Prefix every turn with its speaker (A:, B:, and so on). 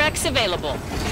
A: T-Rex available.